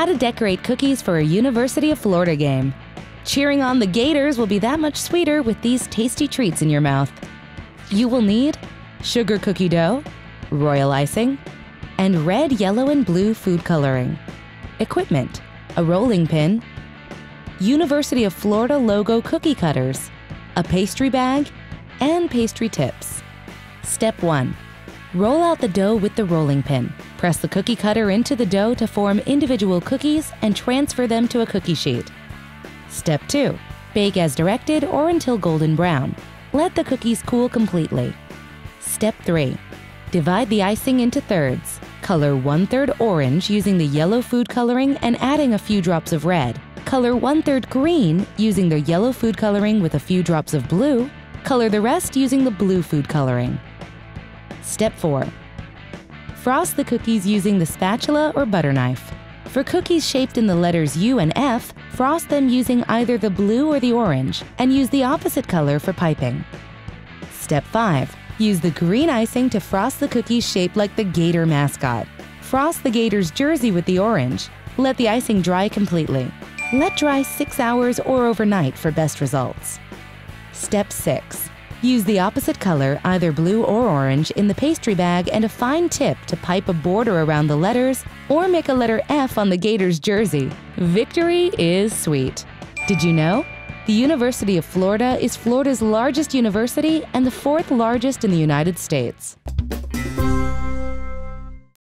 How to decorate cookies for a University of Florida game. Cheering on the Gators will be that much sweeter with these tasty treats in your mouth. You will need sugar cookie dough, royal icing, and red, yellow, and blue food coloring. Equipment a rolling pin, University of Florida logo cookie cutters, a pastry bag, and pastry tips. Step 1. Roll out the dough with the rolling pin. Press the cookie cutter into the dough to form individual cookies and transfer them to a cookie sheet. Step 2. Bake as directed or until golden brown. Let the cookies cool completely. Step 3. Divide the icing into thirds. Color one third orange using the yellow food coloring and adding a few drops of red. Color one third green using the yellow food coloring with a few drops of blue. Color the rest using the blue food coloring. Step 4. Frost the cookies using the spatula or butter knife. For cookies shaped in the letters U and F, frost them using either the blue or the orange, and use the opposite color for piping. Step 5. Use the green icing to frost the cookies shaped like the Gator mascot. Frost the Gator's jersey with the orange. Let the icing dry completely. Let dry 6 hours or overnight for best results. Step 6. Use the opposite color, either blue or orange, in the pastry bag and a fine tip to pipe a border around the letters or make a letter F on the Gator's jersey. Victory is sweet. Did you know? The University of Florida is Florida's largest university and the fourth largest in the United States.